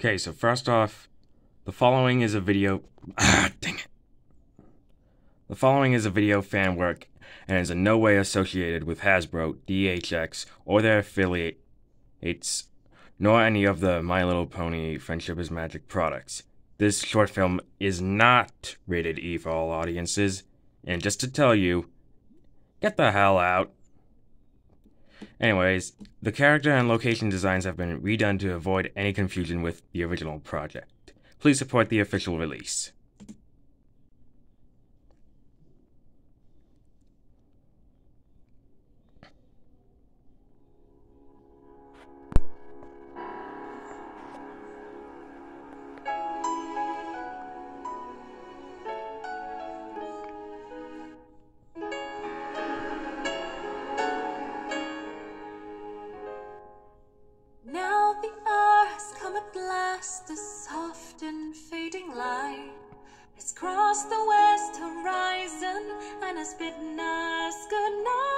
Okay, so first off, the following is a video. Ah, dang it. The following is a video fan work and is in no way associated with Hasbro, DHX, or their affiliate. It's nor any of the My Little Pony Friendship is Magic products. This short film is not rated E for all audiences, and just to tell you, get the hell out. Anyways, the character and location designs have been redone to avoid any confusion with the original project. Please support the official release. And fading light has crossed the west horizon and has bidden us good night.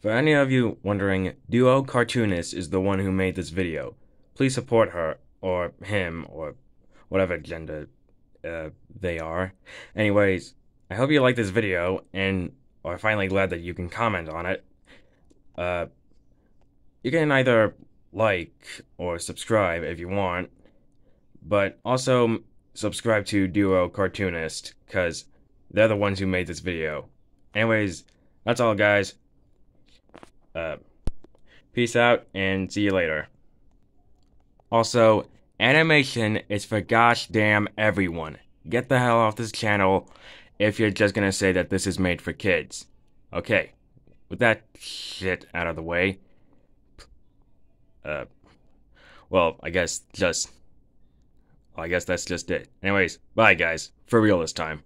For any of you wondering, Duo Cartoonist is the one who made this video. Please support her, or him, or whatever gender uh, they are. Anyways, I hope you like this video, and are finally glad that you can comment on it. Uh, you can either like or subscribe if you want, but also subscribe to Duo Cartoonist, because they're the ones who made this video. Anyways, that's all, guys. Uh, peace out and see you later. Also, animation is for gosh damn everyone. Get the hell off this channel if you're just gonna say that this is made for kids. Okay, with that shit out of the way. Uh, well, I guess just. Well, I guess that's just it. Anyways, bye guys. For real this time.